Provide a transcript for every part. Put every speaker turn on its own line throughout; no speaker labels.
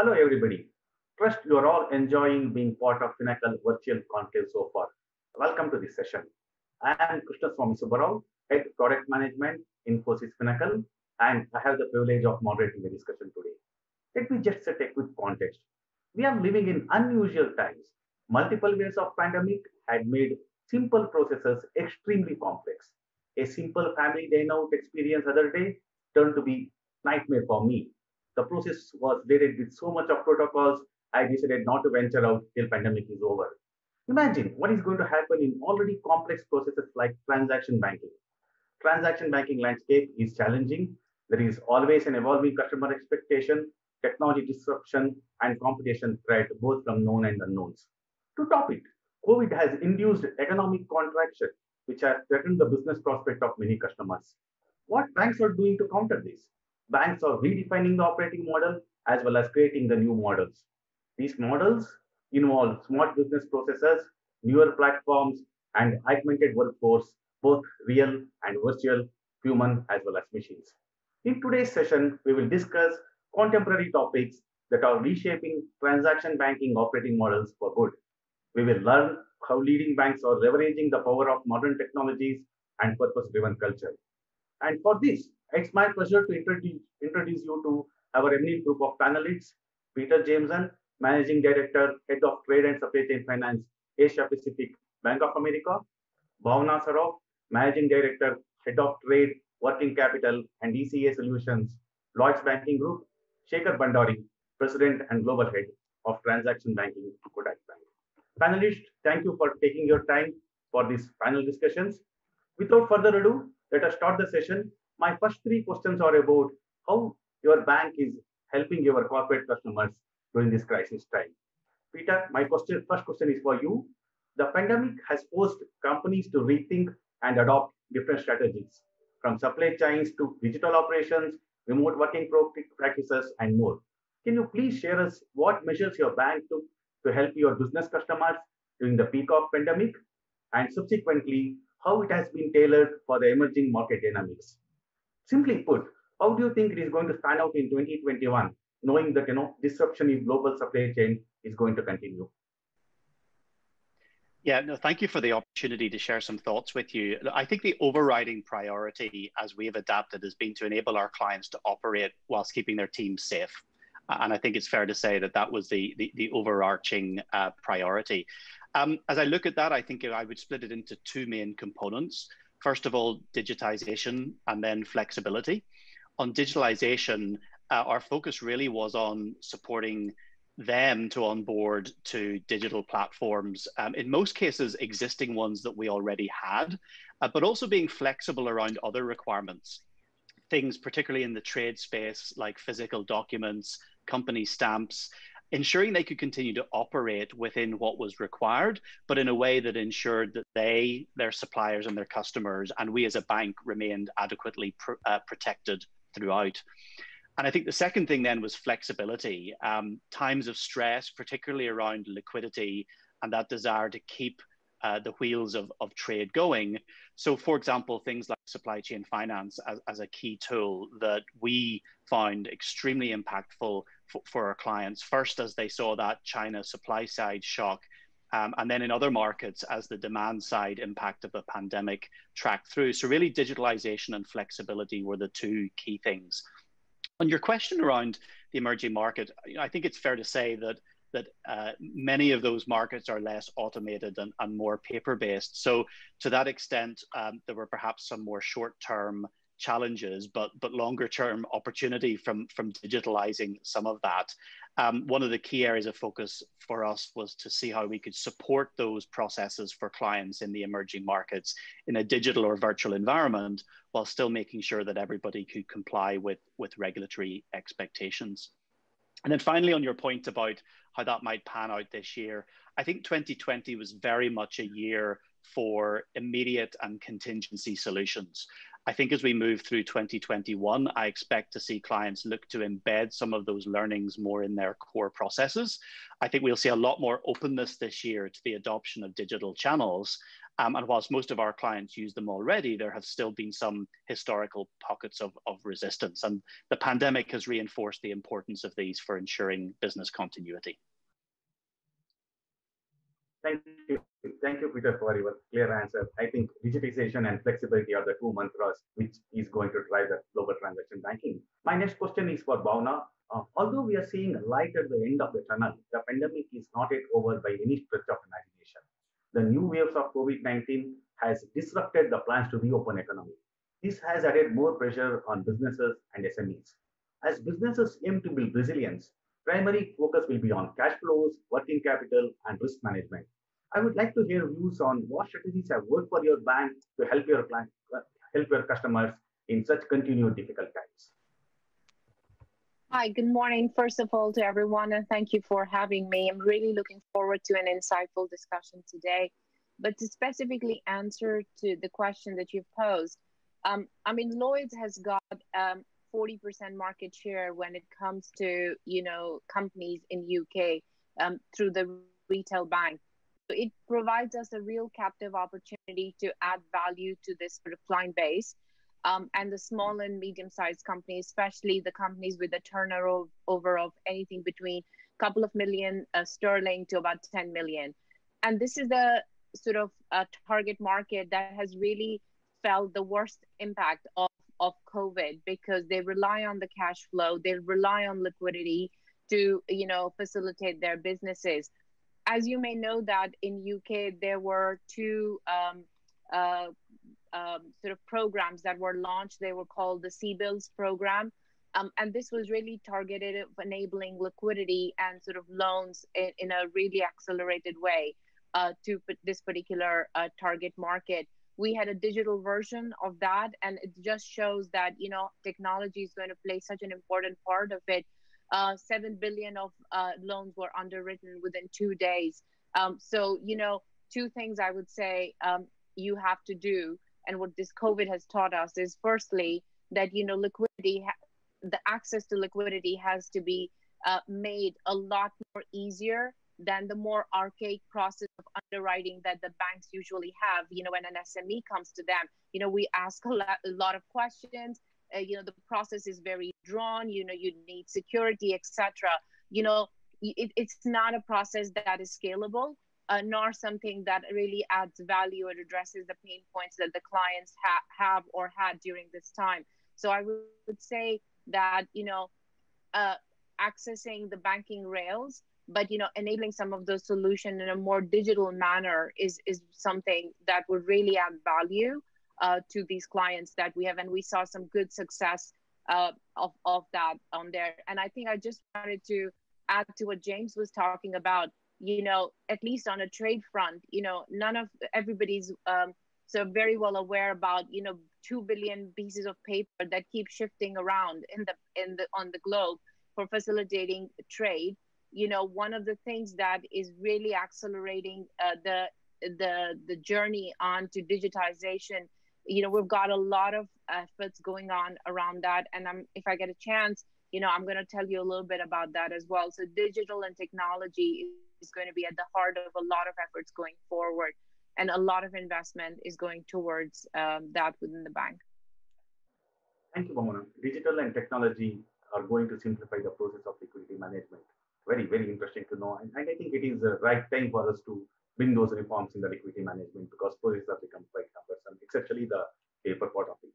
Hello, everybody. Trust you are all enjoying being part of Finacle virtual conclave so far. Welcome to this session. I am Krishnaswamy Subbarao, Head Product Management, in Infosys Finacle, and I have the privilege of moderating the discussion today. Let me just set a quick context. We are living in unusual times. Multiple waves of pandemic had made simple processes extremely complex. A simple family day out experience other day turned to be nightmare for me. The process was loaded with so much of protocols, I decided not to venture out till pandemic is over. Imagine what is going to happen in already complex processes like transaction banking. Transaction banking landscape is challenging. There is always an evolving customer expectation, technology disruption, and competition threat, both from known and unknowns. To top it, COVID has induced economic contraction, which has threatened the business prospect of many customers. What banks are doing to counter this? Banks are redefining the operating model as well as creating the new models. These models involve smart business processes, newer platforms, and augmented workforce, both real and virtual, human as well as machines. In today's session, we will discuss contemporary topics that are reshaping transaction banking operating models for good. We will learn how leading banks are leveraging the power of modern technologies and purpose-driven culture. And for this, it's my pleasure to introduce, introduce you to our eminent group of panelists, Peter Jameson, Managing Director, Head of Trade and Supply Chain Finance, Asia Pacific, Bank of America, Bhavna Saraf, Managing Director, Head of Trade, Working Capital and ECA Solutions, Lloyds Banking Group, Shekhar Bhandari, President and Global Head of Transaction Banking, Kotak Bank. Panelists, thank you for taking your time for these panel discussions. Without further ado, let us start the session. My first three questions are about how your bank is helping your corporate customers during this crisis time. Peter, my question, first question is for you. The pandemic has forced companies to rethink and adopt different strategies, from supply chains to digital operations, remote working practices, and more. Can you please share us what measures your bank took to help your business customers during the peak of pandemic, and subsequently, how it has been tailored for the emerging market dynamics? Simply put, how do you think it is going to stand out in 2021 knowing that you know disruption in global supply chain is going to continue.
Yeah, no, thank you for the opportunity to share some thoughts with you. I think the overriding priority as we have adapted has been to enable our clients to operate whilst keeping their teams safe. And I think it's fair to say that that was the, the, the overarching uh, priority. Um, as I look at that, I think I would split it into two main components. First of all, digitization and then flexibility. On digitalization, uh, our focus really was on supporting them to onboard to digital platforms, um, in most cases, existing ones that we already had, uh, but also being flexible around other requirements. Things, particularly in the trade space, like physical documents, company stamps, ensuring they could continue to operate within what was required, but in a way that ensured that they, their suppliers, and their customers, and we as a bank remained adequately pr uh, protected throughout. And I think the second thing then was flexibility. Um, times of stress, particularly around liquidity and that desire to keep uh, the wheels of, of trade going. So, for example, things like supply chain finance as, as a key tool that we found extremely impactful for, our clients. First, as they saw that China supply side shock, um, and then in other markets as the demand side impact of the pandemic tracked through. So, really, digitalization and flexibility were the two key things. On your question around the emerging market, I think it's fair to say that that uh, many of those markets are less automated and, and more paper based. So to that extent, um, there were perhaps some more short term challenges, but but longer term opportunity from from digitalizing some of that. Um, one of the key areas of focus for us was to see how we could support those processes for clients in the emerging markets in a digital or virtual environment, while still making sure that everybody could comply with with regulatory expectations. And then finally, on your point about how that might pan out this year, I think 2020 was very much a year for immediate and contingency solutions. I think as we move through 2021, I expect to see clients look to embed some of those learnings more in their core processes. I think we'll see a lot more openness this year to the adoption of digital channels. Um, and whilst most of our clients use them already, there have still been some historical pockets of, of resistance. And the pandemic has reinforced the importance of these for ensuring business continuity.
Thank you. Thank you, Peter, for your clear answer. I think digitization and flexibility are the two mantras which is going to drive the global transaction banking. My next question is for Bhavna. Uh, although we are seeing light at the end of the tunnel, the pandemic is not yet over by any stretch of imagination. The new waves of COVID-19 has disrupted the plans to reopen economy. This has added more pressure on businesses and SMEs. As businesses aim to build resilience, primary focus will be on cash flows, working capital, and risk management. I would like to hear views on what strategies have worked for your bank to help your client, help your customers in such continued difficult times.
Hi, good morning, first of all, to everyone, and thank you for having me. I'm really looking forward to an insightful discussion today. But to specifically answer to the question that you've posed, um, I mean, Lloyds has got um, 40% market share when it comes to you know companies in UK um, through the retail bank. It provides us a real captive opportunity to add value to this sort of client base. Um, and the small and medium-sized companies, especially the companies with a turnover over of anything between a couple of million uh, sterling to about 10 million. And this is the sort of uh, target market that has really felt the worst impact of of COVID because they rely on the cash flow, they rely on liquidity to, you know, facilitate their businesses. As you may know that in UK, there were two um, uh, um, sort of programs that were launched. They were called the CBILS program. Um, and this was really targeted at enabling liquidity and sort of loans in, in a really accelerated way uh, to this particular uh, target market we had a digital version of that and it just shows that you know technology is going to play such an important part of it uh, 7 billion of uh, loans were underwritten within two days um, so you know two things i would say um, you have to do and what this covid has taught us is firstly that you know liquidity the access to liquidity has to be uh, made a lot more easier than the more archaic process of underwriting that the banks usually have. You know, when an SME comes to them, you know, we ask a lot, a lot of questions. Uh, you know, the process is very drawn. You know, you need security, etc. You know, it, it's not a process that is scalable. Uh, nor something that really adds value or addresses the pain points that the clients ha- have or had during this time. So I would say that you know, uh, accessing the banking rails but you know enabling some of those solutions in a more digital manner is is something that would really add value uh, to these clients that we have and we saw some good success uh, of, of that on there. And i think i just wanted to add to what james was talking about you know at least on a trade front you know none of everybody's um, so very well aware about you know 2 billion pieces of paper that keep shifting around in the in the on the globe for facilitating trade. You know one of the things that is really accelerating uh, the the the journey on to digitization you know we've got a lot of efforts going on around that. And i'm if i get a chance you know i'm going to tell you a little bit about that as well. So digital and technology is going to be at the heart of a lot of efforts going forward. And a lot of investment is going towards um, that within the bank.
Thank you Bhavna. digital and technology are going to simplify the process of liquidity management. Very, very interesting to know. And, and I think it is the right time for us to bring those reforms in the liquidity management because processes have become quite cumbersome, especially the paper part of it.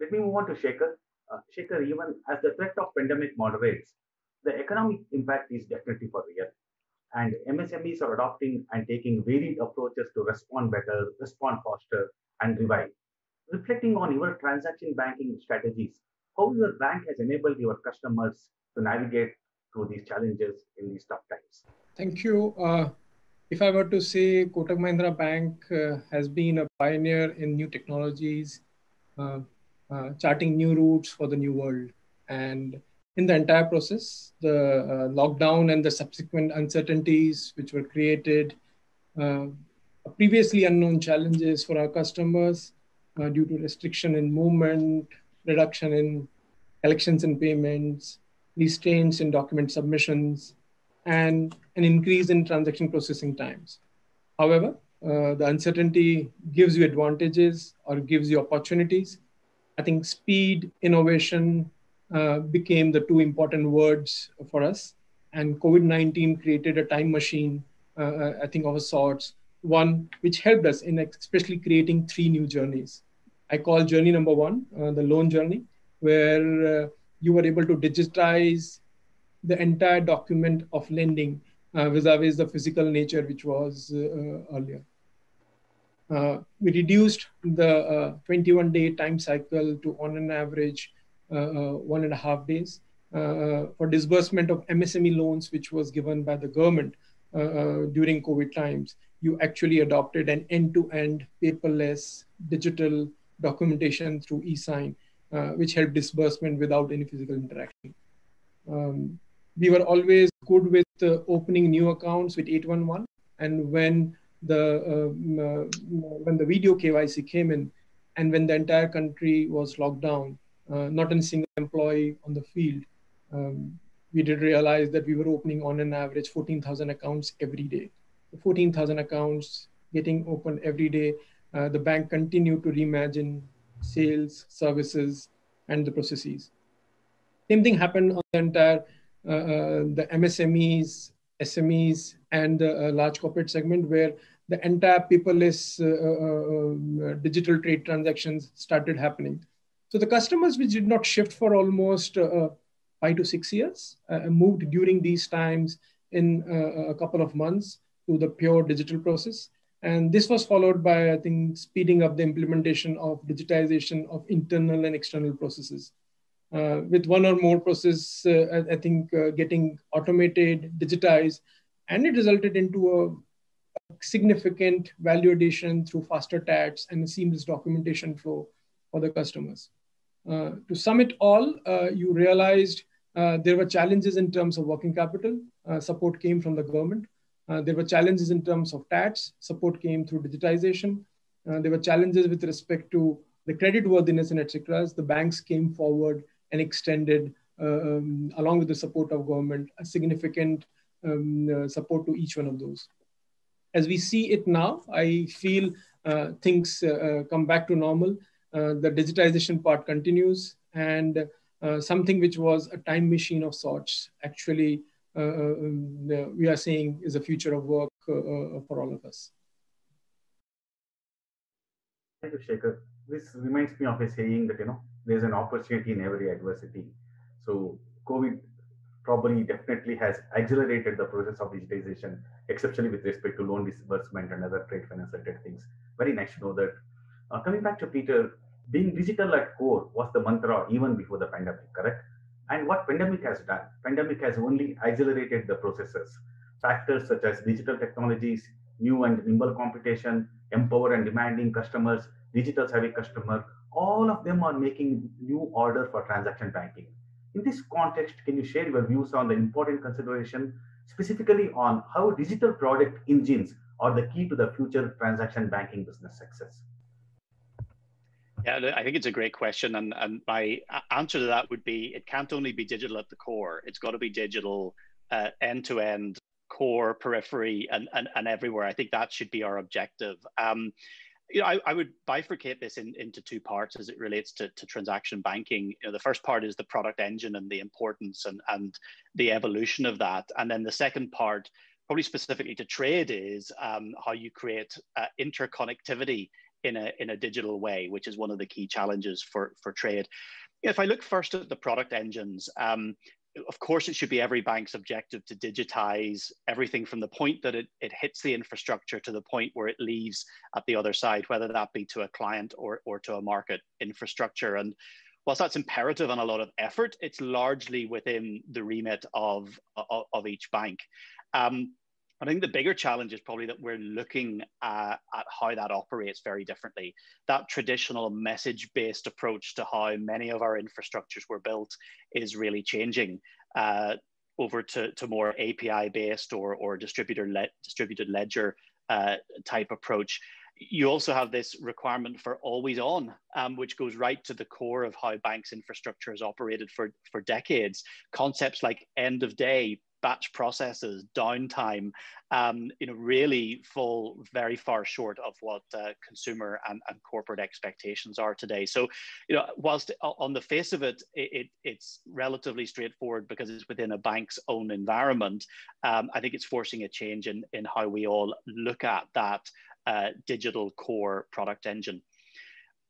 Let me move on to Shekhar. Uh, Shekhar, even as the threat of pandemic moderates, the economic impact is definitely for real. And MSMEs are adopting and taking varied approaches to respond better, respond faster, and revive. Reflecting on your transaction banking strategies, how your bank has enabled your customers to navigate through these challenges in these tough times?
Thank you. Uh, if I were to say Kotak Mahindra Bank uh, has been a pioneer in new technologies, uh, uh charting new routes for the new world. And in the entire process, the uh, lockdown and the subsequent uncertainties which were created, uh, previously unknown challenges for our customers, uh, due to restriction in movement, reduction in collections and payments, restraints in document submissions, and an increase in transaction processing times. However, uh, the uncertainty gives you advantages or gives you opportunities. I think speed, innovation uh, became the two important words for us. And COVID 19 created a time machine, uh, uh, I think, of a sorts, one which helped us in especially creating three new journeys. I call journey number one uh, the loan journey, where uh, you were able to digitize the entire document of lending uh, vis-a-vis the physical nature which was uh, earlier. Uh, we reduced the 21 day time cycle to on an average one and a half days. for disbursement of MSME loans, which was given by the government during COVID times, you actually adopted an end-to-end paperless digital documentation through e-sign, uh, which helped disbursement without any physical interaction. Um, we were always good with uh, opening new accounts with 811, and when the um, uh, when the video KYC came in, and when the entire country was locked down, uh, not a single employee on the field, um, we did realize that we were opening on an average 14,000 accounts every day. 14,000 accounts getting open every day. Uh, the bank continued to reimagine sales, services, and the processes. Same thing happened on the entire Uh, uh, the MSMEs, SMEs, and the uh, large corporate segment, where the entire paperless uh, uh, um, digital trade transactions started happening. So the customers which did not shift for almost five to six years moved during these times in a couple of months to the pure digital process. And this was followed by, I think, speeding up the implementation of digitization of internal and external processes. Uh, with one or more process, uh, I, think, uh, getting automated, digitized, and it resulted into a, a, significant value addition through faster TATs and a seamless documentation flow for the customers. Uh, to sum it all, uh, you realized uh, there were challenges in terms of working capital. support came from the government. There were challenges in terms of TATs. Support came through digitization. There were challenges with respect to the credit worthiness and etc. The banks came forward and extended, uh, um, along with the support of government, a significant um, uh, support to each one of those. As we see it now, I feel uh, things come back to normal. the digitization part continues, and something which was a time machine of sorts actually uh, um, we are seeing is a future of work uh, for all of us.
Thank you, Shekhar. This reminds me of a saying that you know there's an opportunity in every adversity. So COVID probably definitely has accelerated the process of digitization, exceptionally with respect to loan disbursement and other trade finance related things. Very nice to know that. Uh, coming back to Peter, being digital at core was the mantra even before the pandemic, correct? And what pandemic has done, pandemic has only accelerated the processes. Factors such as digital technologies, new and nimble competition, empower and demanding customers, digital savvy customer, all of them are making new order for transaction banking. In this context, can you share your views on the important consideration, specifically on how digital product engines are the key to the future transaction banking business success?
Yeah, I think it's a great question. And, and my answer to that would be it can't only be digital at the core, it's got to be digital end to end, core, periphery, and, and, and everywhere. I think that should be our objective. Um, you know, I, I would bifurcate this in, into two parts as it relates to, to transaction banking. You know, the first part is the product engine and the importance and, and the evolution of that. And then the second part, probably specifically to trade, is um, how you create uh, interconnectivity in a, in a digital way, which is one of the key challenges for, for trade. If I look first at the product engines, um, of course, it should be every bank's objective to digitize everything from the point that it, it hits the infrastructure to the point where it leaves at the other side, whether that be to a client or, or to a market infrastructure. And whilst that's imperative and a lot of effort, it's largely within the remit of, of, of each bank. Um, I think the bigger challenge is probably that we're looking uh, at how that operates very differently. That traditional message based approach to how many of our infrastructures were built is really changing uh, over to, to more API based or, or distributor le distributed ledger uh, type approach. you also have this requirement for always on, um, which goes right to the core of how banks' infrastructure has operated for, for decades. Concepts like end of day, batch processes, downtime, um, you know, really fall very far short of what uh, consumer and, and corporate expectations are today. So, you know, whilst on the face of it, it, it it's relatively straightforward because it's within a bank's own environment. Um, I think it's forcing a change in, in how we all look at that uh, digital core product engine.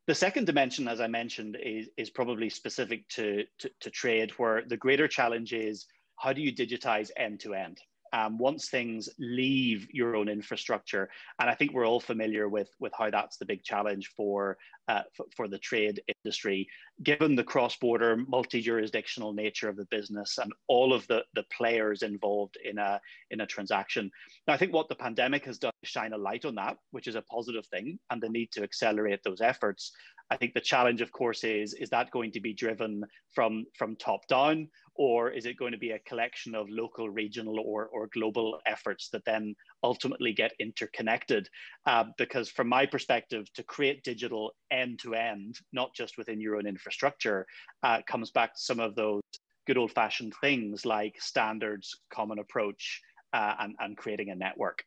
The second dimension, as I mentioned, is, is probably specific to, to, to trade, where the greater challenge is how do you digitize end to end? Um, once things leave your own infrastructure, and I think we're all familiar with with how that's the big challenge for uh, for, for, the trade industry, given the cross-border, multi-jurisdictional nature of the business and all of the the players involved in a in a transaction. Now, I think what the pandemic has done is shine a light on that, which is a positive thing, and the need to accelerate those efforts. I think the challenge, of course, is is that going to be driven from from top down, or is it going to be a collection of local, regional, or or global efforts that then ultimately get interconnected? Uh, because from my perspective, to create digital end to end, not just within your own infrastructure, uh, comes back to some of those good old fashioned things like standards, common approach, uh, and and creating a network.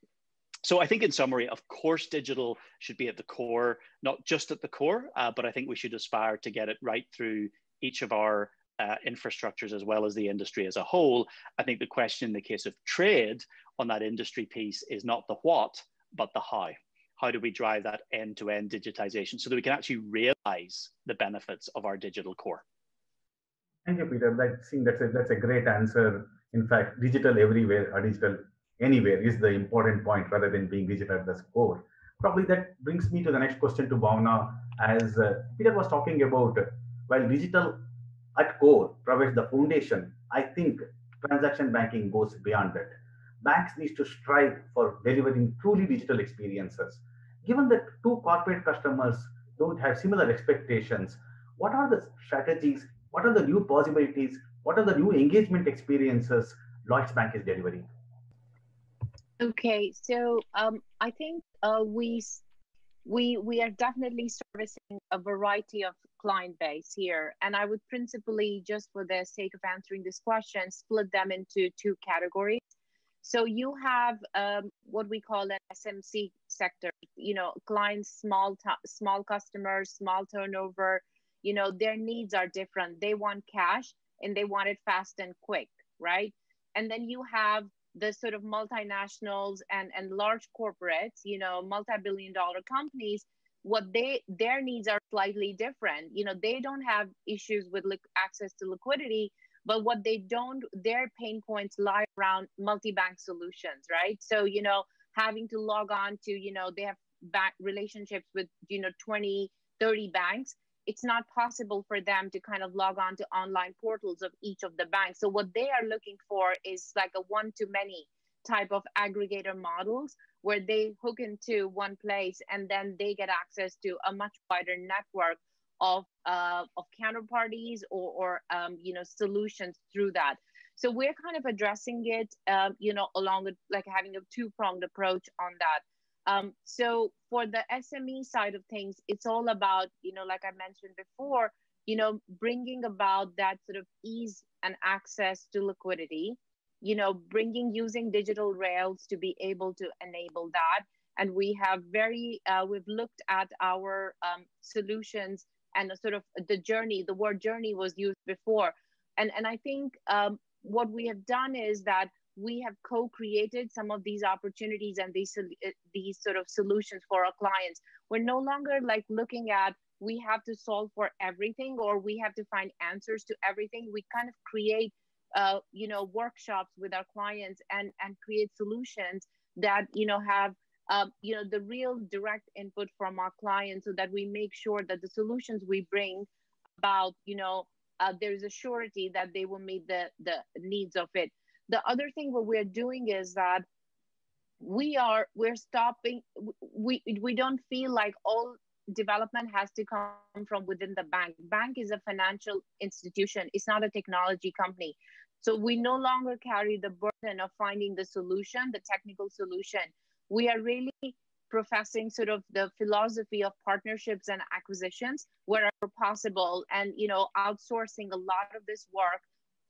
So I think in summary, of course, digital should be at the core, not just at the core, uh, but I think we should aspire to get it right through each of our uh, infrastructures as well as the industry as a whole. I think the question in the case of trade on that industry piece is not the what, but the how. How do we drive that end-to-end digitization so that we can actually realize the benefits of our digital core?
Thank you, Peter. I think that's a, that's a great answer. In fact, digital everywhere or digital anywhere is the important point rather than being digital at the core. Probably that brings me to the next question to Bhavna. As uh, Peter was talking about, uh, while digital at core provides the foundation, I think transaction banking goes beyond that. Banks need to strive for delivering truly digital experiences. Given that two corporate customers don't have similar expectations, what are the strategies? What are the new possibilities? What are the new engagement experiences Lloyds Bank is delivering?
Okay, so um, I think uh, we we we are definitely servicing a variety of client base here, and I would principally, just for the sake of answering this question, split them into two categories. So you have um, what we call an SME sector. You know, clients, small small customers, small turnover. You know, their needs are different. They want cash and they want it fast and quick, right? And then you have the sort of multinationals and, and large corporates, you know, multi-billion dollar companies, what they their needs are slightly different. You know, they don't have issues with li- access to liquidity, but what they don't, their pain points lie around multi-bank solutions, right? So, you know, having to log on to, you know, they have bank relationships with, you know, 20, 30 banks it's not possible for them to kind of log on to online portals of each of the banks. So what they are looking for is like a one to many type of aggregator models where they hook into one place and then they get access to a much wider network of uh, of counterparties or, or um, you know solutions through that. So we're kind of addressing it, um, you know, along with like having a two pronged approach on that. Um, so for the SME side of things, it's all about, you know, like I mentioned before, you know, bringing about that sort of ease and access to liquidity, you know, bringing using digital rails to be able to enable that. And we have very, uh, we've looked at our um, solutions and sort of the journey, the word journey was used before. And, and I think um, what we have done is that we have co-created some of these opportunities and these uh, these sort of solutions for our clients we're no longer like looking at we have to solve for everything or we have to find answers to everything we kind of create uh, you know workshops with our clients and and create solutions that you know have um, you know the real direct input from our clients so that we make sure that the solutions we bring about you know uh, there's a surety that they will meet the the needs of it. The other thing what we're doing is that we are we're stopping we we don't feel like all development has to come from within the bank. Bank is a financial institution. It's not a technology company. So we no longer carry the burden of finding the solution the technical solution. We are really professing sort of the philosophy of partnerships and acquisitions wherever possible and you know outsourcing a lot of this work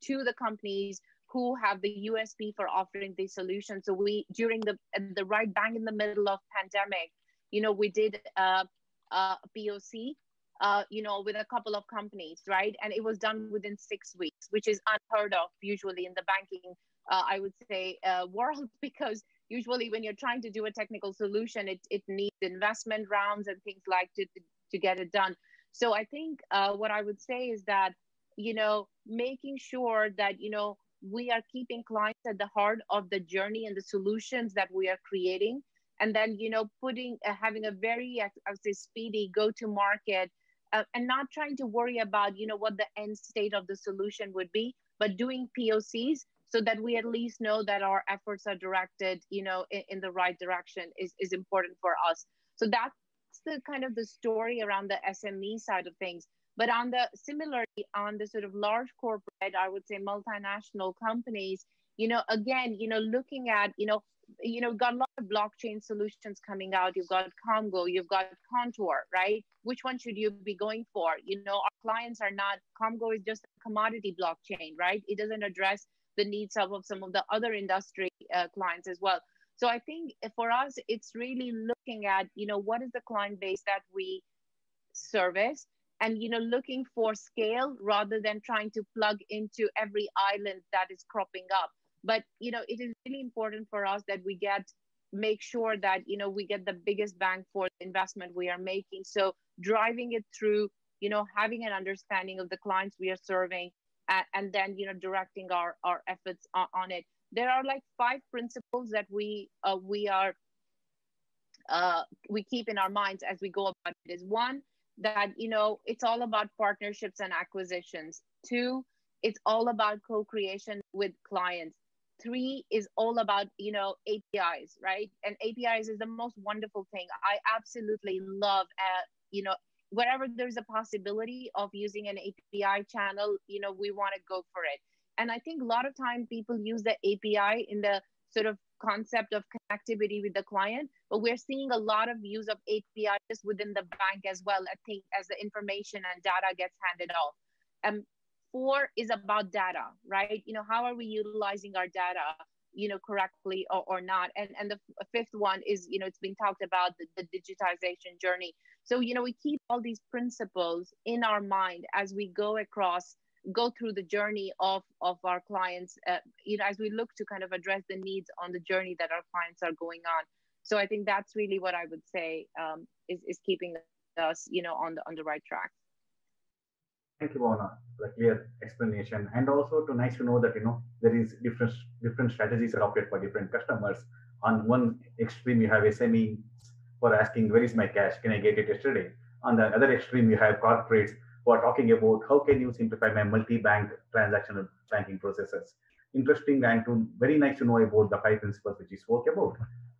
to the companies who have the USP for offering these solutions. So we during the the right bang in the middle of pandemic, you know, we did a, a POC, uh, you know, with a couple of companies, right? And it was done within six weeks, which is unheard of usually in the banking, uh, I would say, uh, world, because usually when you're trying to do a technical solution, it, it needs investment rounds and things like to, to get it done. So I think uh, what I would say is that, you know, making sure that, you know, we are keeping clients at the heart of the journey and the solutions that we are creating and then you know putting uh, having a very i would say speedy go to market uh, and not trying to worry about you know what the end state of the solution would be but doing pocs so that we at least know that our efforts are directed you know in, in the right direction is, is important for us. So that's the kind of the story around the sme side of things. But on the similarly on the sort of large corporate, I would say multinational companies, you know, again, you know, looking at, you know, you know, got a lot of blockchain solutions coming out. You've got Komgo, you've got Contour, right? Which one should you be going for? You know, our clients are not, Komgo is just a commodity blockchain, right? It doesn't address the needs of, of some of the other industry uh, clients as well. So I think for us, it's really looking at, you know, what is the client base that we service and you know looking for scale rather than trying to plug into every island that is cropping up but you know it is really important for us that we get make sure that you know we get the biggest bang for the investment we are making. So driving it through you know having an understanding of the clients we are serving and, and then you know directing our our efforts on, on, it. There are like five principles that we uh, we are uh, we keep in our minds as we go about it is one that you know it's all about partnerships and acquisitions. Two it's all about co-creation with clients three is all about you know apis right and apis is the most wonderful thing i absolutely love uh, you know wherever there's a possibility of using an api channel you know we want to go for it and i think a lot of time people use the api in the sort of concept of connectivity with the client, but we're seeing a lot of use of APIs within the bank as well. I think as the information and data gets handed off. Um, four is about data, right? You know, how are we utilizing our data, you know, correctly or, or not? And and the fifth one is, you know, it's been talked about the, the digitization journey. So, you know, we keep all these principles in our mind as we go across go through the journey of of our clients uh, you know as we look to kind of address the needs on the journey that our clients are going on so i think that's really what i would say um, is, is keeping us you know on the on the right track
thank you Mona, for the clear explanation and also to nice to know that you know there is different different strategies adopted for different customers on one extreme you have sme for asking where is my cash can i get it yesterday on the other extreme you have corporates who are talking about how can you simplify my multi-bank transactional banking processes. Interesting and to, very nice to know about the five principles which you spoke about.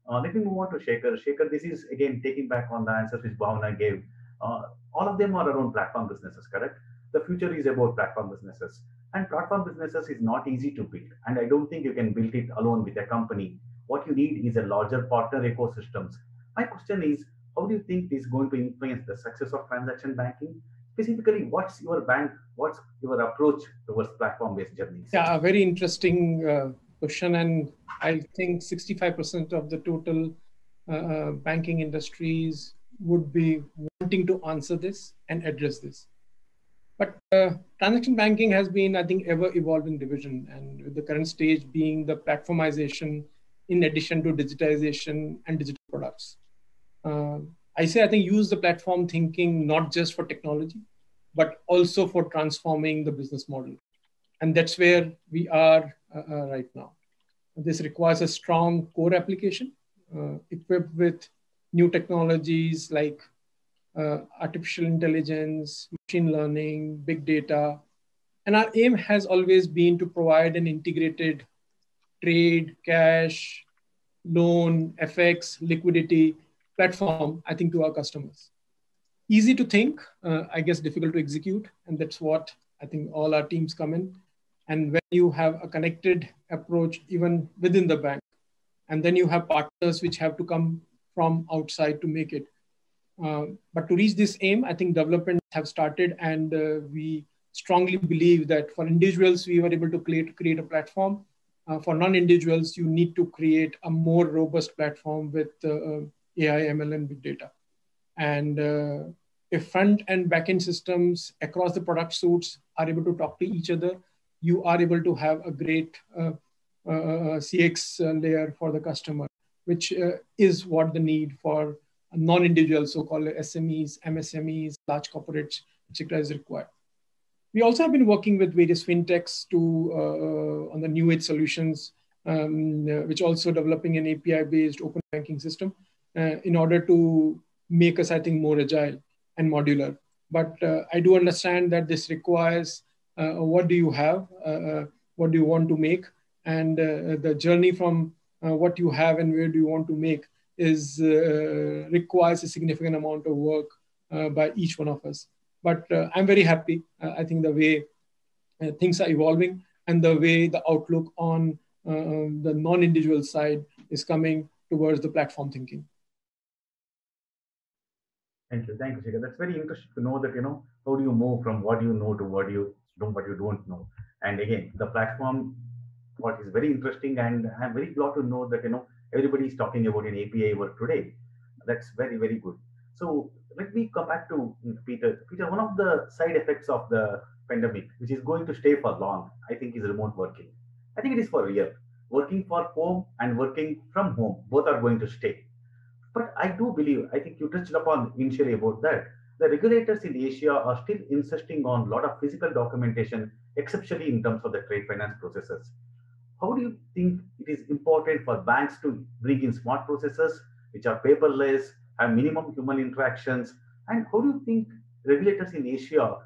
Uh, let me move on to Shekhar. Shekhar, this is again taking back on the answers which Bhavna gave. Uh, all of them are around platform businesses, correct? The future is about platform businesses. And platform businesses is not easy to build. And I don't think you can build it alone with a company. What you need is a larger partner ecosystems. My question is, how do you think this is going to influence the success of transaction banking? specifically what's your bank what's your approach towards platform based journeys
yeah a very interesting uh, question and i think 65% of the total uh, uh, banking industries would be wanting to answer this and address this but uh, transaction banking has been i think ever evolving division and with the current stage being the platformization in addition to digitization and digital products uh, I say I think use the platform thinking not just for technology, but also for transforming the business model. And that's where we are uh, uh, right now. This requires a strong core application uh, equipped with new technologies like uh, artificial intelligence, machine learning, big data. And our aim has always been to provide an integrated trade, cash, loan, FX, liquidity platform, I think, to our customers easy to think, uh, I guess difficult to execute. And that's what I think all our teams come in. And when you have a connected approach, even within the bank, and then you have partners which have to come from outside to make it. Uh, but to reach this aim, I think development have started, and uh, we strongly believe that for individuals, we were able to create, create a platform. Uh, for non-individuals, you need to create a more robust platform with uh, AI, ML, and big data. And uh, if front and backend systems across the product suites are able to talk to each other, you are able to have a great uh, uh, CX layer for the customer, which is what the need for non-individual, so-called SMEs, MSMEs, large corporates, etc., is required. We also have been working with various fintechs to uh, on the new age solutions, um, uh, which also developing an API-based open banking system uh, in order to make us, I think, more agile and modular. But uh, I do understand that this requires uh, what do you have, uh, what do you want to make, and the journey from what you have and where do you want to make is uh, requires a significant amount of work uh, by each one of us. But uh, I'm very happy. I think the way things are evolving and the way the outlook on um, the non-individual side is coming towards the platform thinking.
Thank you, thank you, Shekhar. That's very interesting to know that you know how do you move from what you know to what you don't, what you don't know. And again, the platform, what is very interesting, and I'm very glad to know that you know everybody is talking about an API work today. That's very, very good. So let me come back to mm, Peter. Peter, one of the side effects of the pandemic, which is going to stay for long, I think is remote working. I think it is for real. Working for home and working from home, both are going to stay. But I do believe, I think you touched upon initially about that, the regulators in Asia are still insisting on a lot of physical documentation, especially in terms of the trade finance processes how do you think it is important for banks to bring in smart processes which are paperless, have minimum human interactions? And how do you think regulators in Asia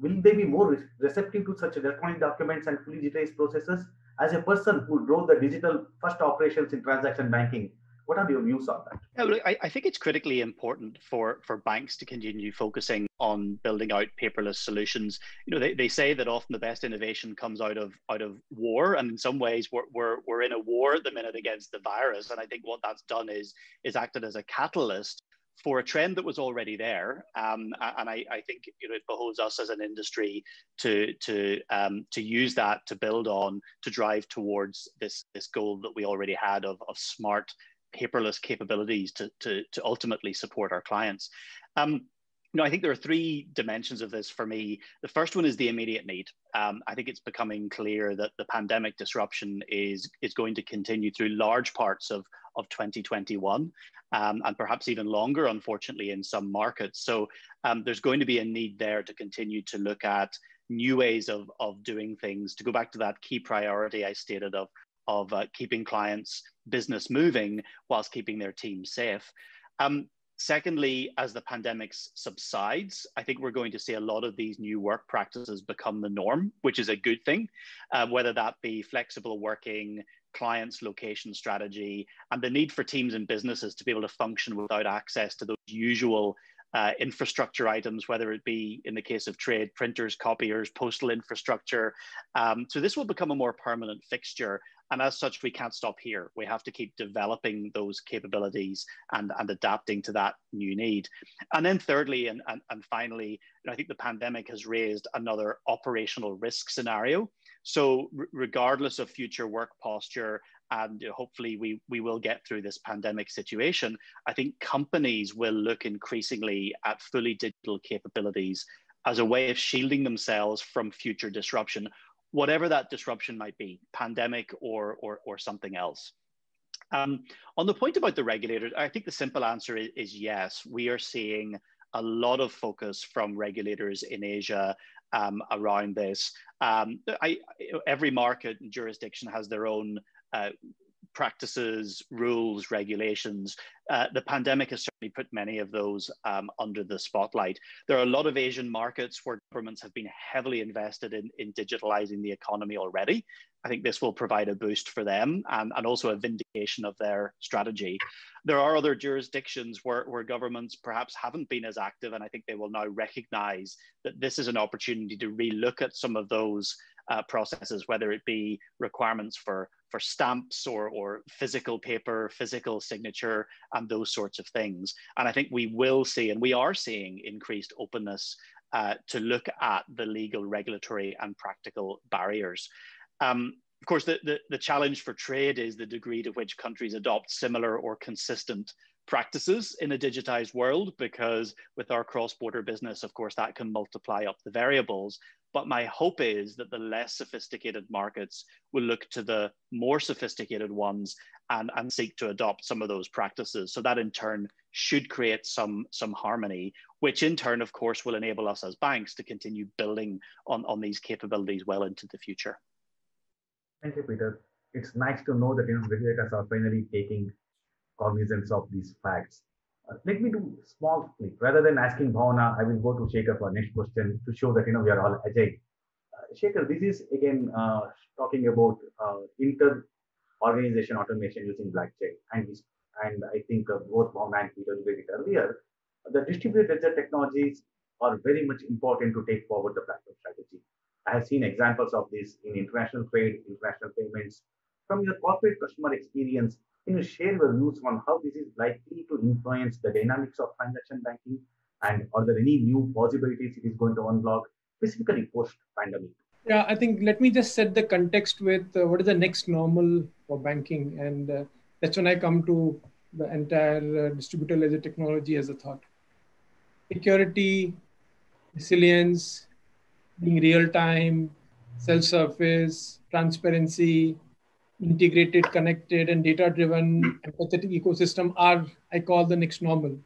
will they be more receptive to such electronic documents and fully digitized processes? As a person who drove the digital first operations in transaction banking, what are your views on that?
Yeah, I, I think it's critically important for, for banks to continue focusing on building out paperless solutions. You know, they, they say that often the best innovation comes out of out of war, and in some ways we're, we're, we're in a war at the minute against the virus. And I think what that's done is is acted as a catalyst for a trend that was already there. Um, and I, I, think you know it behoves us as an industry to to um, to use that to build on to drive towards this this goal that we already had of, of smart paperless capabilities to, to, to ultimately support our clients. Um, you know, I think there are three dimensions of this for me. The first one is the immediate need. Um, I think it's becoming clear that the pandemic disruption is is going to continue through large parts of of 2021, um, and perhaps even longer, unfortunately, in some markets. So um, there's going to be a need there to continue to look at new ways of of doing things. To go back to that key priority I stated of of uh, keeping clients' business moving whilst keeping their team safe. Um, secondly, as the pandemic subsides, I think we're going to see a lot of these new work practices become the norm, which is a good thing, uh, whether that be flexible working, clients location strategy and the need for teams and businesses to be able to function without access to those usual uh, infrastructure items, whether it be in the case of trade, printers, copiers, postal infrastructure. Um, so this will become a more permanent fixture. And as such, we can't stop here. We have to keep developing those capabilities and, and adapting to that new need. And then thirdly, and, and, and finally, I think the pandemic has raised another operational risk scenario. So regardless of future work posture and hopefully we, we will get through this pandemic situation, I think companies will look increasingly at fully digital capabilities as a way of shielding themselves from future disruption, whatever that disruption might be, pandemic or, or, or something else. Um, on the point about the regulators, I think the simple answer is, is yes. We are seeing a lot of focus from regulators in Asia um, around this. Um, I, every market and jurisdiction has their own uh, practices, rules, regulations. Uh, the pandemic has certainly put many of those um, under the spotlight. There are a lot of Asian markets where governments have been heavily invested in, in digitalizing the economy already. I think this will provide a boost for them and, and also a vindication of their strategy. There are other jurisdictions where, where governments perhaps haven't been as active, and I think they will now recognize that this is an opportunity to relook at some of those uh, processes, whether it be requirements for, for stamps or, or physical paper, physical signature, and those sorts of things. And I think we will see, and we are seeing increased openness uh, to look at the legal, regulatory, and practical barriers. Um, of course, the, the, the, challenge for trade is the degree to which countries adopt similar or consistent practices in a digitized world, because with our cross border business, of course, that can multiply up the variables. But my hope is that the less sophisticated markets will look to the more sophisticated ones and, and seek to adopt some of those practices. So that in turn should create some, some harmony, which in turn, of course, will enable us as banks to continue building on, on these capabilities well into the future.
Thank you, Peter. It's nice to know that you know, regulators are finally taking cognizance of these facts. Uh, let me do small click Rather than asking Bhavna, I will go to Shekhar for next question to show that you know we are all agile. Uh, Shekhar, this is again uh, talking about uh, inter organization automation using blockchain, and and I think uh, both Bhavna and Peter did it earlier. The distributed ledger technologies are very much important to take forward the platform strategy. I have seen examples of this in international trade, international payments. From your corporate customer experience, can you share your views on how this is likely to influence the dynamics of transaction banking? And are there any new possibilities it is going to unlock, specifically post pandemic?
Yeah, I think let me just set the context with uh, what is the next normal for banking. And uh, that's when I come to the entire uh, distributed ledger technology as a thought. Security, resilience, being real time, self service, transparency, integrated, connected, and data driven empathetic ecosystem are, I call, the next normal.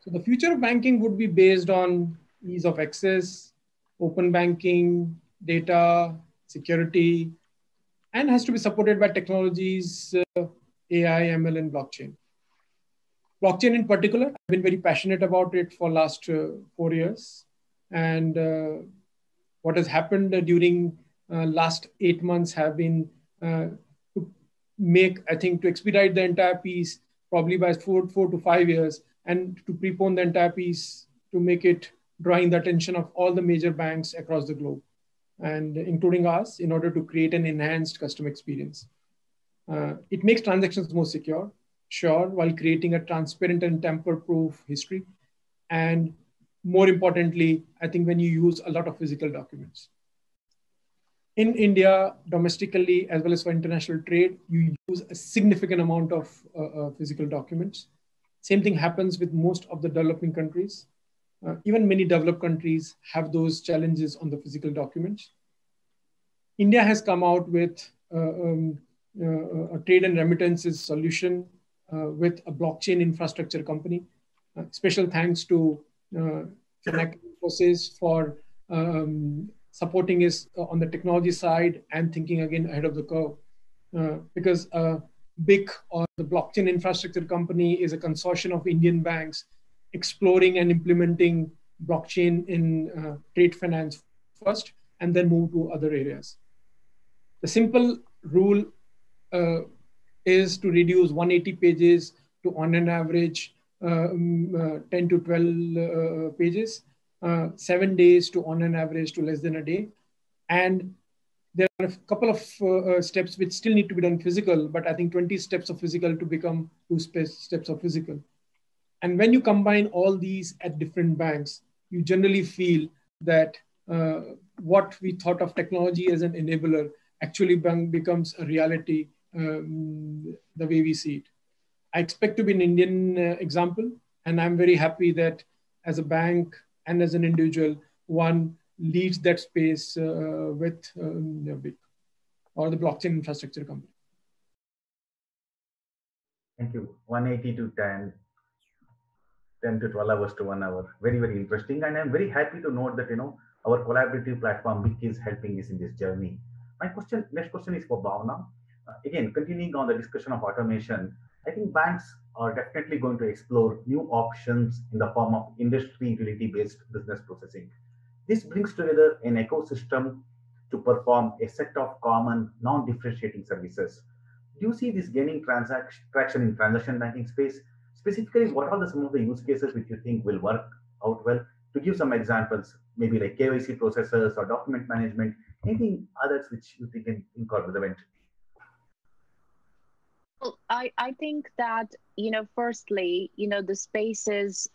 So the future of banking would be based on ease of access, open banking, data, security, and has to be supported by technologies, uh, AI, ML, and blockchain. Blockchain in particular, I've been very passionate about it for last uh, four years. And uh, what has happened during uh, last eight months have been uh, make, I think, to expedite the entire piece probably by four, four to five years and to prepone the entire piece to make it drawing the attention of all the major banks across the globe and including us in order to create an enhanced customer experience. Uh, it makes transactions more secure, sure, while creating a transparent and tamper-proof history and more importantly, I think when you use a lot of physical documents. In India, domestically, as well as for international trade, you use a significant amount of uh, uh, physical documents. Same thing happens with most of the developing countries. Uh, even many developed countries have those challenges on the physical documents. India has come out with uh, um, uh, a trade and remittances solution uh, with a blockchain infrastructure company. special thanks to uh, Infosys for um, supporting us uh, on the technology side and thinking again ahead of the curve. Uh, because uh, BIC or the blockchain infrastructure company is a consortium of Indian banks exploring and implementing blockchain in uh, trade finance first and then move to other areas. The simple rule uh, is to reduce 180 pages to on an average um, uh, 10 to 12 uh, pages, uh, seven days to on an average to less than a day. And there are a couple of steps which still need to be done physical, but I think 20 steps of physical to become two steps of physical. And when you combine all these at different banks, you generally feel that uh, what we thought of technology as an enabler actually becomes a reality um, the way we see it. I expect to be an Indian uh, example, and I'm very happy that as a bank and as an individual, one leads that space uh, with um, BIC or the blockchain infrastructure company.
Thank you. 180 to 10, 10 to 12 hours to one hour. Very, very interesting. And I'm very happy to note that, you know, our collaborative platform BIC is helping us in this journey. My question, next question is for Bhavna. Uh, again, continuing on the discussion of automation, I think banks are definitely going to explore new options in the form of industry-reality based business processing. This brings together an ecosystem to perform a set of common non-differentiating services. Do you see this gaining traction in transaction banking space? Specifically, what are the, some of the use cases which you think will work out well to give some examples, maybe like KYC processes or document management, anything others which you think can relevant?
Well, I, I think that, you know, firstly, you know, the space is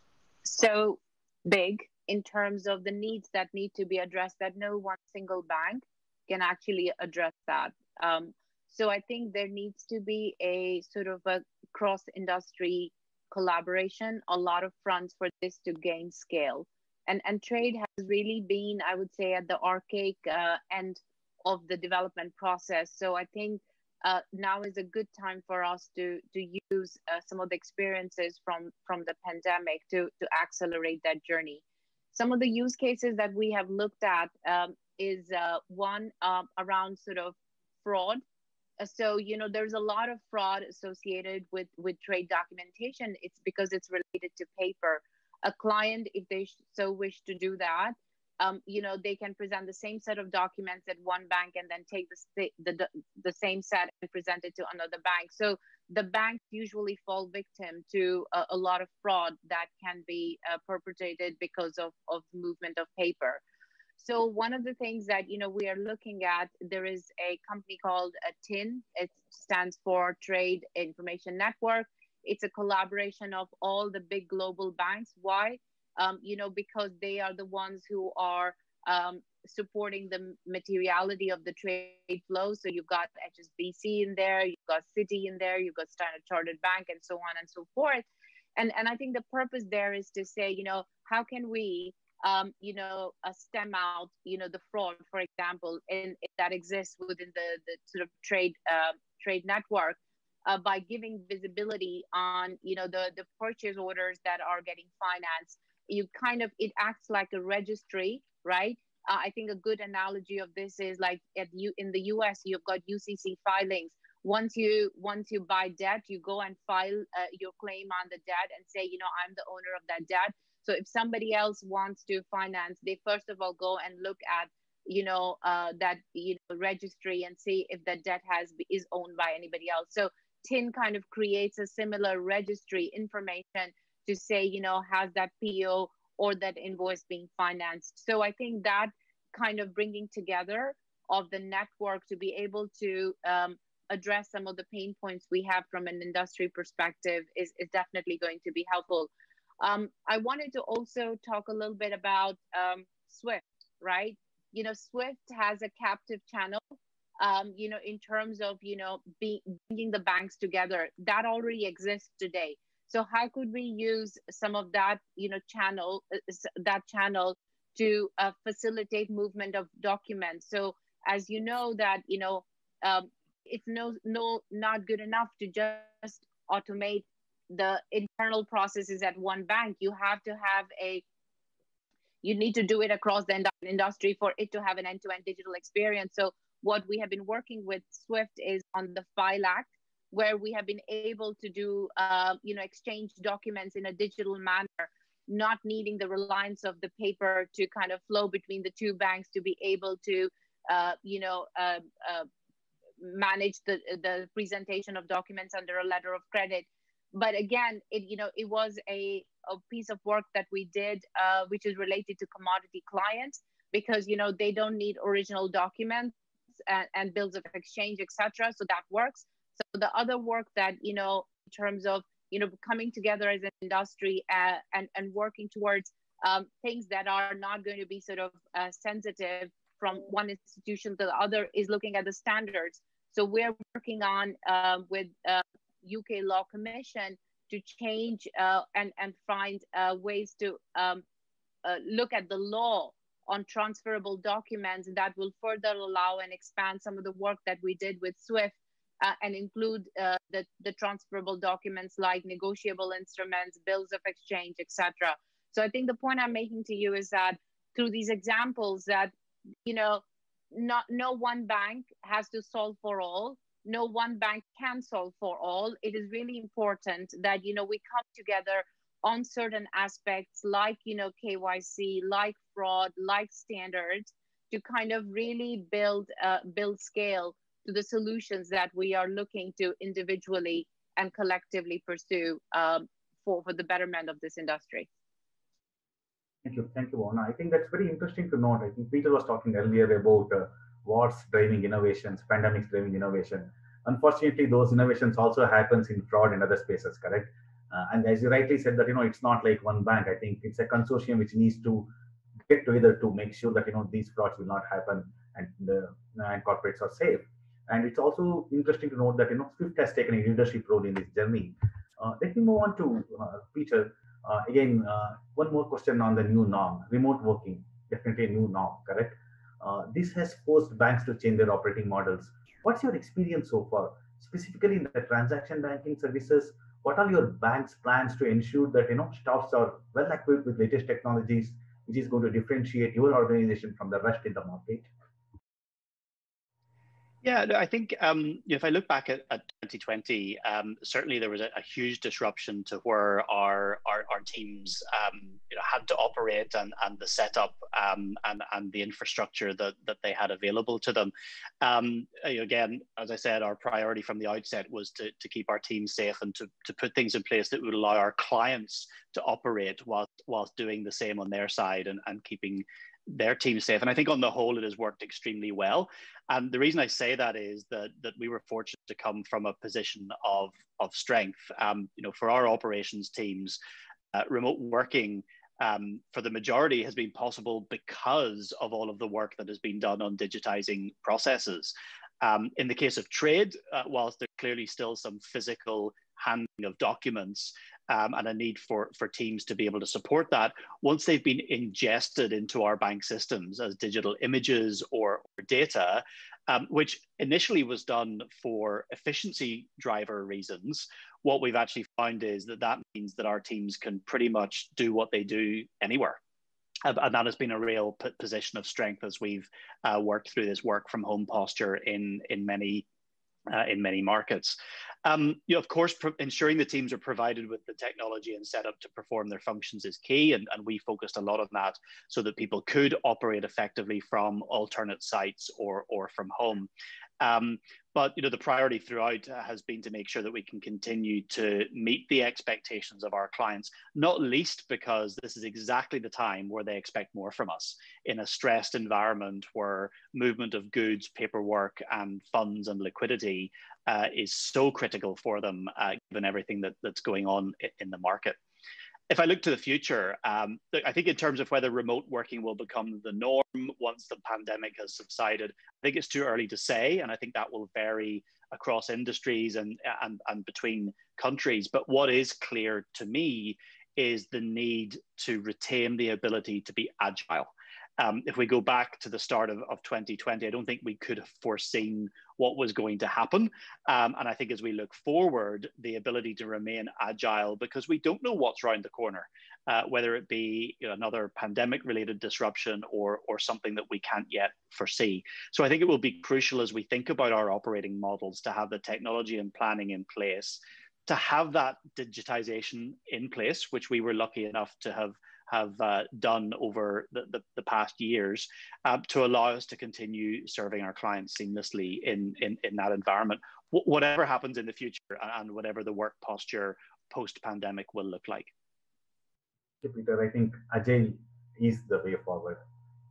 so big in terms of the needs that need to be addressed that no one single bank can actually address that. Um, so I think there needs to be a sort of a cross industry collaboration, a lot of fronts for this to gain scale. And, and trade has really been, I would say, at the archaic uh, end of the development process. So I think uh, now is a good time for us to to use uh, some of the experiences from from the pandemic to to accelerate that journey. Some of the use cases that we have looked at um, is uh, one um, around sort of fraud. Uh, so you know there's a lot of fraud associated with with trade documentation. It's because it's related to paper. A client, if they so wish to do that, um, you know, they can present the same set of documents at one bank and then take the, the, the same set and present it to another bank. So the banks usually fall victim to a, a lot of fraud that can be uh, perpetrated because of, of movement of paper. So one of the things that you know we are looking at, there is a company called a uh, TIN. It stands for Trade Information Network. It's a collaboration of all the big global banks. Why? Um, you know, because they are the ones who are um, supporting the materiality of the trade flow. So you've got HSBC in there, you've got Citi in there, you've got Standard Chartered Bank, and so on and so forth. And and I think the purpose there is to say, you know, how can we, um, you know, uh, stem out, you know, the fraud, for example, in, in that exists within the the sort of trade uh, trade network. Uh, by giving visibility on you know the the purchase orders that are getting financed you kind of it acts like a registry right? Uh, i think a good analogy of this is like at you in the us you've got ucc filings. Once you once you buy debt you go and file uh, your claim on the debt and say you know i'm the owner of that debt. So if somebody else wants to finance they first of all go and look at you know uh, that you know registry and see if that debt has is owned by anybody else. So TIN kind of creates a similar registry information to say, you know, has that PO or that invoice being financed. So I think that kind of bringing together of the network to be able to um, address some of the pain points we have from an industry perspective is, is definitely going to be helpful. Um, I wanted to also talk a little bit about um, Swift, right? You know, Swift has a captive channel, um, you know, in terms of, you know, be, bringing the banks together. That already exists today. So how could we use some of that, you know, channel, uh, that channel to uh, facilitate movement of documents? So as you know that, you know, um, it's no, no, not good enough to just automate the internal processes at one bank. You have to have a you need to do it across the industry for it to have an end-to-end digital experience. So what we have been working with Swift is on the FileAct, where we have been able to do, uh, you know, exchange documents in a digital manner, not needing the reliance of the paper to kind of flow between the two banks to be able to, uh, you know, uh, uh manage the, the presentation of documents under a letter of credit. But again, it, you know, it was a, a piece of work that we did, uh, which is related to commodity clients, because, you know, they don't need original documents and, and bills of exchange, etc. So that works so the other work that, you know, in terms of, you know, coming together as an industry uh, and, and working towards um, things that are not going to be sort of uh, sensitive from one institution to the other is looking at the standards. So we're working on uh, with UK uh, Law Commission to change uh, and, and find ways to um, look at the law on transferable documents that will further allow and expand some of the work that we did with SWIFT uh, and include uh, the, the transferable documents like negotiable instruments, bills of exchange, etc. So I think the point I'm making to you is that through these examples that, you know, not no one bank has to solve for all. No one bank can solve for all. It is really important that, you know, we come together on certain aspects like, you know, KYC, like fraud, like standards to kind of really build, uh, build scale to the solutions that we are looking to individually and collectively pursue um, for, for the betterment of this industry.
Thank you. Thank you, Bhavna. I think that's very interesting to note. I think Peter was talking earlier about uh, wars driving innovations, pandemics driving innovation. Unfortunately, those innovations also happens in fraud and other spaces, correct? Uh, and as you rightly said that, you know, it's not like one bank. I think it's a consortium which needs to get together to make sure that, you know, these frauds will not happen and the and corporates are safe. And it's also interesting to note that, you know, Swift has taken a leadership role in this journey. Uh, let me move on to uh, Peter. Uh, again, uh, one more question on the new norm, remote working, definitely a new norm, correct? Uh, this has forced banks to change their operating models. What's your experience so far, specifically in the transaction banking services? What are your bank's plans to ensure that you know staffs are well equipped with latest technologies, which is going to differentiate your organization from the rest in the market?
Yeah, I think um, if I look back at, at 2020, um, certainly there was a, a, huge disruption to where our our, our teams um, you know, had to operate and, and the setup um, and, and the infrastructure that, that they had available to them. Um, again, as I said, our priority from the outset was to, to keep our teams safe and to, to put things in place that would allow our clients to operate whilst, whilst doing the same on their side and, and keeping their team safe. And I think on the whole, it has worked extremely well. And the reason I say that is that that we were fortunate to come from a position of of strength. Um, you know, for our operations teams, uh, remote working. Um, for the majority has been possible because of all of the work that has been done on digitizing processes. Um, in the case of trade, uh, whilst there's clearly still some physical handling of documents, um, and a need for, for teams to be able to support that once they've been ingested into our bank systems as digital images or, or data, um, which initially was done for efficiency driver reasons. What we've actually found is that that means that our teams can pretty much do what they do anywhere. and that has been a real position of strength as we've uh, worked through this work from home posture in, in many uh, in many markets. Um, you know, of course, ensuring the teams are provided with the technology and setup to perform their functions is key, and, and we focused a lot on that so that people could operate effectively from alternate sites or, or from home. Um, but you know, the priority throughout has been to make sure that we can continue to meet the expectations of our clients, not least because this is exactly the time where they expect more from us. In a stressed environment where movement of goods, paperwork, and funds and liquidity uh, is so critical for them, uh, given everything that, that's going on in the market if I look to the future, um, I think in terms of whether remote working will become the norm once the pandemic has subsided, I think it's too early to say, and I think that will vary across industries and and, and between countries. But what is clear to me is the need to retain the ability to be agile. Um, if we go back to the start of, of 2020, I don't think we could have foreseen what was going to happen. Um, and I think as we look forward, the ability to remain agile because we don't know what's around the corner, uh, whether it be you know, another pandemic related disruption or, or something that we can't yet foresee. So I think it will be crucial as we think about our operating models to have the technology and planning in place to have that digitization in place, which we were lucky enough to have have uh, done over the, the, the past years uh, to allow us to continue serving our clients seamlessly in, in, in that environment, w- whatever happens in the future and whatever the work posture post pandemic will look like.
Peter, I think Agile is the way forward.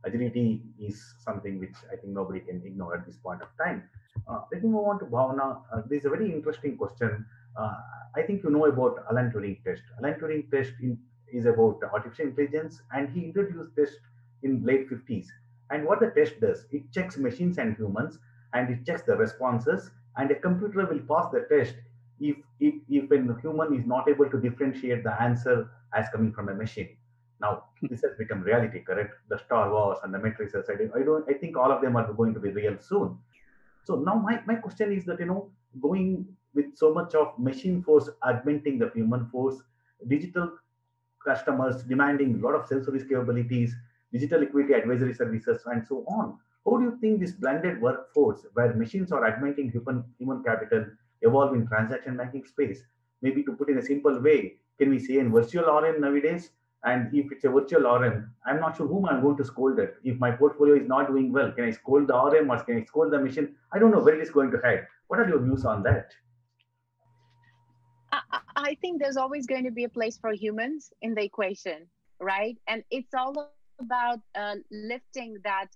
Agility is something which I think nobody can ignore at this point of time. Uh, let me move on to Bhavna. Uh, this is a very interesting question. Uh, I think you know about Alan Turing test. Alan Turing test in is about artificial intelligence, and he introduced this in late 50s. And what the test does, it checks machines and humans, and it checks the responses, and a computer will pass the test if if, if a human is not able to differentiate the answer as coming from a machine. Now, this has become reality, correct? The Star Wars and the don't, I don't, I think all of them are going to be real soon. So now my, my question is that, you know, going with so much of machine force augmenting the human force, digital customers demanding a lot of self-service capabilities, digital equity advisory services, and so on. How do you think this blended workforce, where machines are augmenting human, human capital, evolve in transaction banking space? Maybe to put in a simple way, can we say in virtual RM nowadays? And if it's a virtual RM, I'm not sure whom I'm going to scold it. If my portfolio is not doing well, can I scold the RM or can I scold the machine? I don't know where it is going to head. What are your views on that?
I think there's always going to be a place for humans in the equation, right? And it's all about uh, lifting that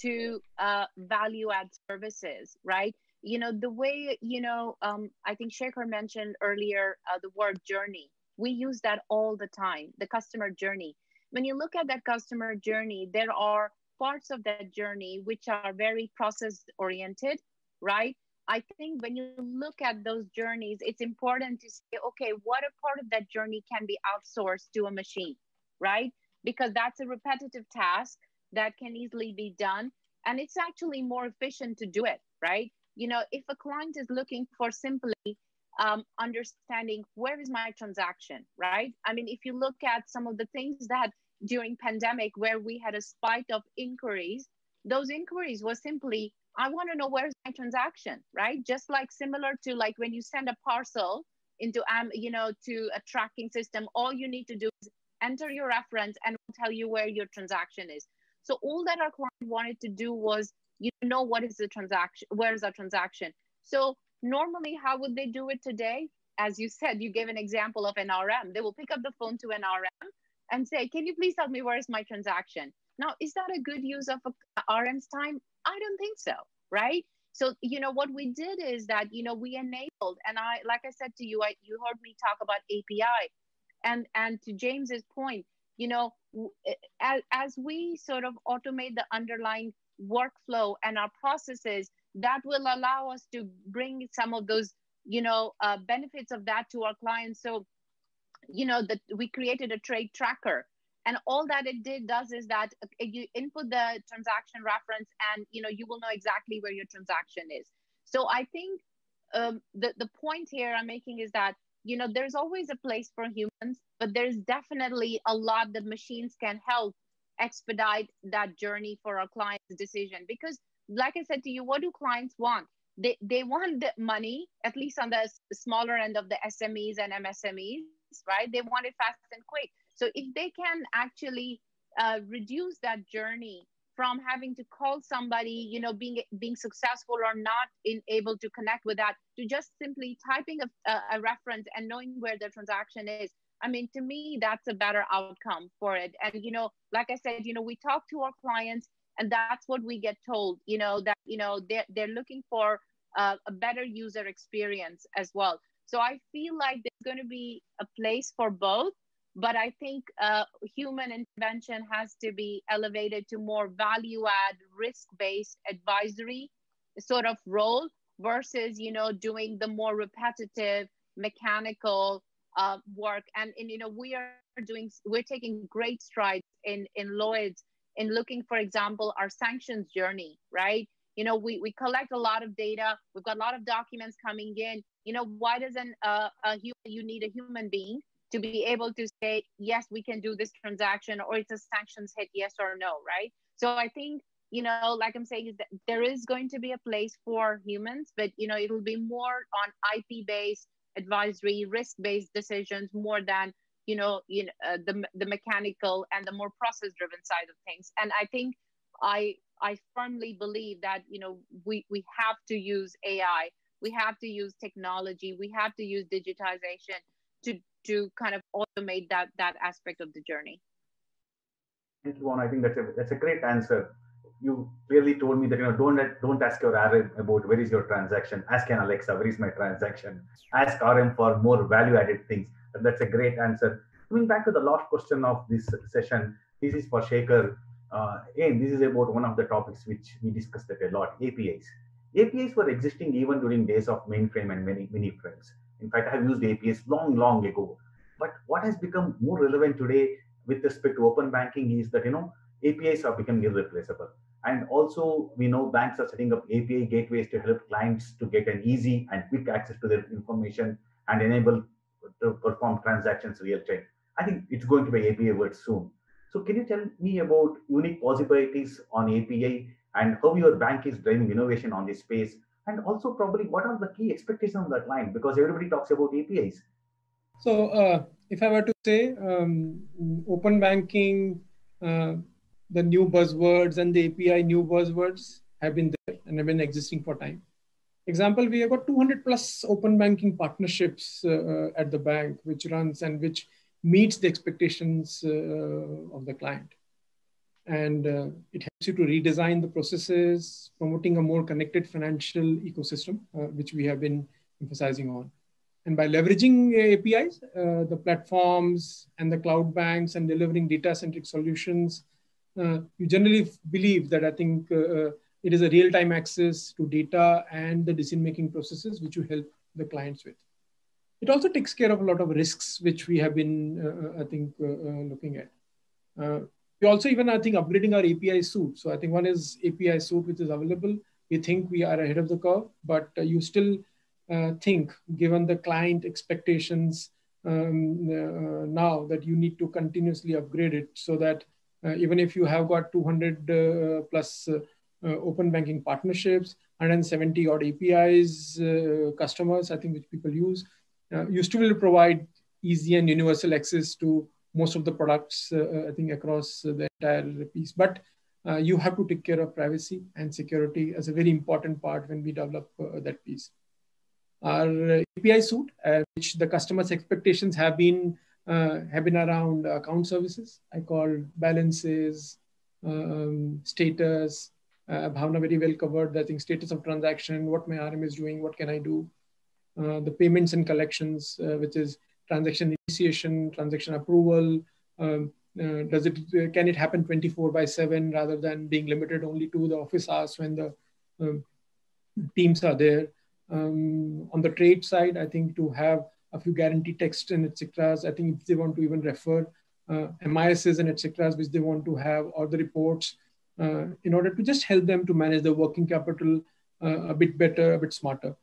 to uh, value add services, right? You know, the way, you know, um, I think Shekhar mentioned earlier uh, the word journey. We use that all the time, the customer journey. When you look at that customer journey, there are parts of that journey which are very process oriented, right? I think when you look at those journeys, it's important to say, okay, what a part of that journey can be outsourced to a machine, right? Because that's a repetitive task that can easily be done. And it's actually more efficient to do it, right? You know, if a client is looking for simply um, understanding where is my transaction, right? I mean, if you look at some of the things that during pandemic where we had a spike of inquiries, those inquiries were simply I want to know where's my transaction, right? Just like similar to like when you send a parcel into um, you know, to a tracking system, all you need to do is enter your reference and tell you where your transaction is. So all that our client wanted to do was you know what is the transaction, where is the transaction. So normally, how would they do it today? As you said, you gave an example of an RM. They will pick up the phone to an RM and say, "Can you please tell me where is my transaction?" Now, is that a good use of a RM's time? I don't think so, right? So, you know, what we did is that, you know, we enabled, and I, like I said to you, I, you heard me talk about API. And, and to James's point, you know, as, as we sort of automate the underlying workflow and our processes, that will allow us to bring some of those, you know, uh, benefits of that to our clients. So, you know, that we created a trade tracker and all that it did does is that uh, you input the transaction reference and you know you will know exactly where your transaction is. So i think um, the, the point here i'm making is that you know there's always a place for humans but there's definitely a lot that machines can help expedite that journey for our client's decision. Because like i said to you what do clients want? They, they want the money at least on the smaller end of the smes and msmes right? They want it fast and quick so if they can actually uh, reduce that journey from having to call somebody, you know, being being successful or not in able to connect with that, to just simply typing a, a reference and knowing where the transaction is. I mean, to me, that's a better outcome for it. And you know, like I said, you know, we talk to our clients, and that's what we get told. You know, that you know they're they're looking for uh, a better user experience as well. So I feel like there's going to be a place for both but I think uh, human intervention has to be elevated to more value add, risk based advisory sort of role versus, you know, doing the more repetitive, mechanical uh, work. And, and, you know, we are doing, we're taking great strides in, in Lloyds in looking, for example, our sanctions journey, right? You know, we, we collect a lot of data. We've got a lot of documents coming in. You know, why doesn't uh, a human, you need a human being to be able to say, yes, we can do this transaction or it's a sanctions hit, yes or no, right? So I think, you know, like I'm saying, is that there is going to be a place for humans, but, you know, it'll be more on IP based advisory, risk based decisions more than, you know, you know uh, the, the mechanical and the more process driven side of things. And I think I, I firmly believe that, you know, we, we have to use AI, we have to use technology, we have to use digitization to to kind of automate that that aspect of the journey.
Thank you, Juan. I think that's a that's a great answer. You clearly told me that you know don't don't ask your RM about where is your transaction. Ask an Alexa where is my transaction. Ask RM for more value added things. That's a great answer. Coming back to the last question of this session, this is for Shekhar Uh, and this is about one of the topics which we discussed a lot: APIs. APIs were existing even during days of mainframe and many mini frames. In fact, I have used APIs long, long ago. But what has become more relevant today with respect to open banking is that you know APIs are becoming irreplaceable. And also, we know banks are setting up API gateways to help clients to get an easy and quick access to their information and enable to perform transactions real time. I think it's going to be API word soon. So, can you tell me about unique possibilities on API and how your bank is driving innovation on this space and also probably what are the key expectations of the client because everybody talks about apis
so uh, if i were to say um, open banking uh, the new buzzwords and the api new buzzwords have been there and have been existing for time. Example we have got 200 plus open banking partnerships uh, at the bank which runs and which meets the expectations of the client. And uh, it helps you to redesign the processes, promoting a more connected financial ecosystem, uh, which we have been emphasizing on. And by leveraging APIs, uh, the platforms and the cloud banks and delivering data centric solutions, uh, you generally believe that I think uh, uh it is a real time access to data and the decision making processes which you help the clients with. It also takes care of a lot of risks which we have been, I think, looking at. We also even, I think, upgrading our API suite. So I think one is API suite, which is available. We think we are ahead of the curve, but you still uh, think, given the client expectations um, uh, now, that you need to continuously upgrade it so that uh, even if you have got 200 uh, plus uh, open banking partnerships, 170 odd APIs customers, I think, which people use, you still will provide easy and universal access to most of the products, I think, across the entire piece. But uh, you have to take care of privacy and security as a very important part when we develop uh, that piece our API suite, uh, which the customer's expectations have been uh, have been around account services. I call balances, um, status. Uh, Bhavna very well covered. I think status of transaction, what my RM is doing, what can I do. Uh, the payments and collections, uh, which is transaction transaction approval. Um, uh, does it can it happen 24 by 7 rather than being limited only to the office hours when the um, teams are there? Um, on the trade side, I think to have a few guarantee text and etc. I think if they want to even refer uh, MISs and etc. which they want to have or the reports uh, in order to just help them to manage the working capital uh, a bit better, a bit smarter.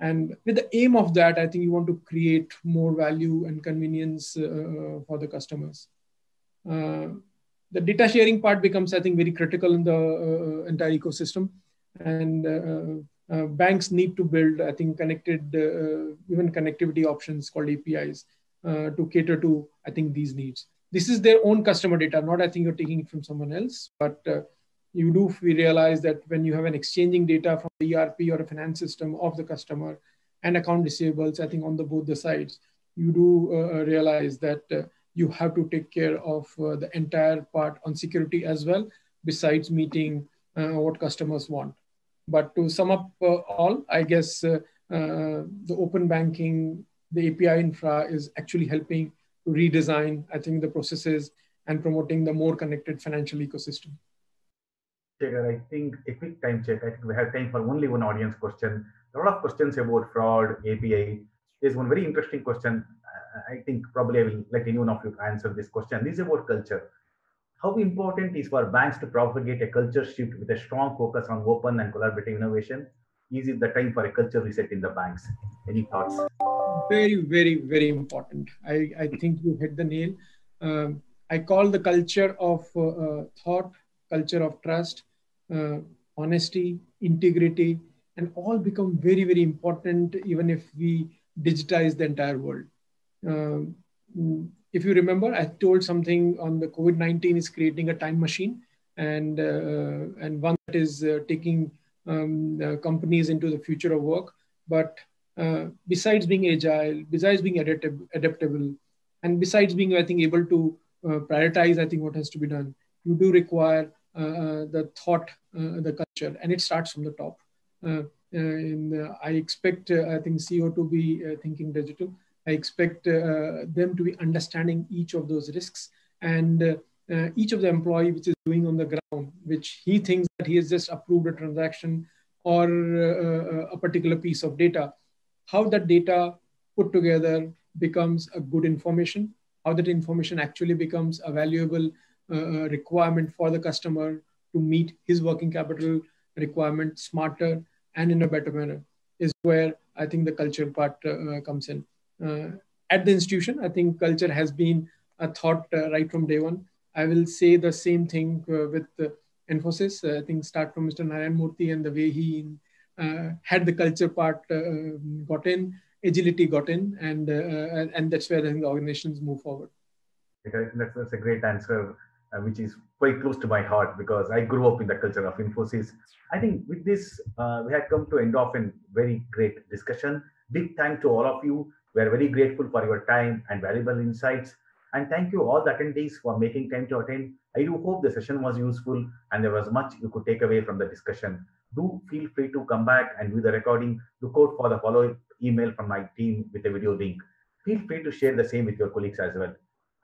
And with the aim of that, I think you want to create more value and convenience uh, for the customers. Uh, the data sharing part becomes, I think, very critical in the uh, entire ecosystem. And uh, banks need to build, I think, connected, uh, even connectivity options called APIs uh, to cater to, I think, these needs. This is their own customer data, not I think you're taking it from someone else, but you do we realize that when you have an exchanging data from the ERP or a finance system of the customer and account receivables, I think on the both the sides, you do uh, realize that uh, you have to take care of uh, the entire part on security as well, besides meeting what customers want. But to sum up uh, all, I guess uh, uh, the open banking, the API infra is actually helping to redesign, I think, the processes and promoting the more connected financial ecosystem.
I think a quick time check. I think we have time for only one audience question. A lot of questions about fraud, API. There's one very interesting question. I think probably I will let anyone of you answer this question. This is about culture how important is for banks to propagate a culture shift with a strong focus on open and collaborative innovation? Is it the time for a culture reset in the banks? Any thoughts?
Very, very, very important. I, I think you hit the nail. Um, I call the culture of uh, uh, thought, culture of trust, uh, honesty, integrity, and all become very, very important even if we digitize the entire world. Um, if you remember, I told something on the COVID-19 is creating a time machine and, uh, and one that is uh, taking um, uh, companies into the future of work. But uh, besides being agile, besides being adaptable, and besides being, I think, able to uh, prioritize, I think, what has to be done, you do require uh, Uh, the thought, uh, the culture, and it starts from the top. Uh, and I expect, I think, CEO to be thinking digital I expect uh, them to be understanding each of those risks and uh, each of the employee which is doing on the ground, which he thinks that he has just approved a transaction or uh, a particular piece of data, how that data put together becomes a good information, how that information actually becomes a valuable uh, requirement for the customer to meet his working capital requirement smarter and in a better manner is where I think the culture part uh, comes in. Uh, at the institution, I think culture has been a thought uh, right from day one. I will say the same thing uh, with Infosys. I think start from Mr. Narayan Murthy and the way he had the culture part got in, agility got in, and and that's where I think the organizations move forward.
That's, that's a great answer. Uh, which is quite close to my heart because I grew up in the culture of Infosys. I think with this, uh, we have come to end off a very great discussion. Big thank to all of you. We are very grateful for your time and valuable insights. And thank you all the attendees for making time to attend. I do hope the session was useful and there was much you could take away from the discussion. Do feel free to come back and view the recording. Look out for the follow-up email from my team with a video link. Feel free to share the same with your colleagues as well.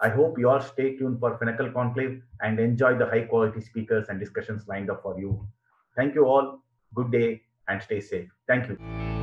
I hope you all stay tuned for Finacle Conclave and enjoy the high quality speakers and discussions lined up for you. Thank you all. Good day and stay safe. Thank you.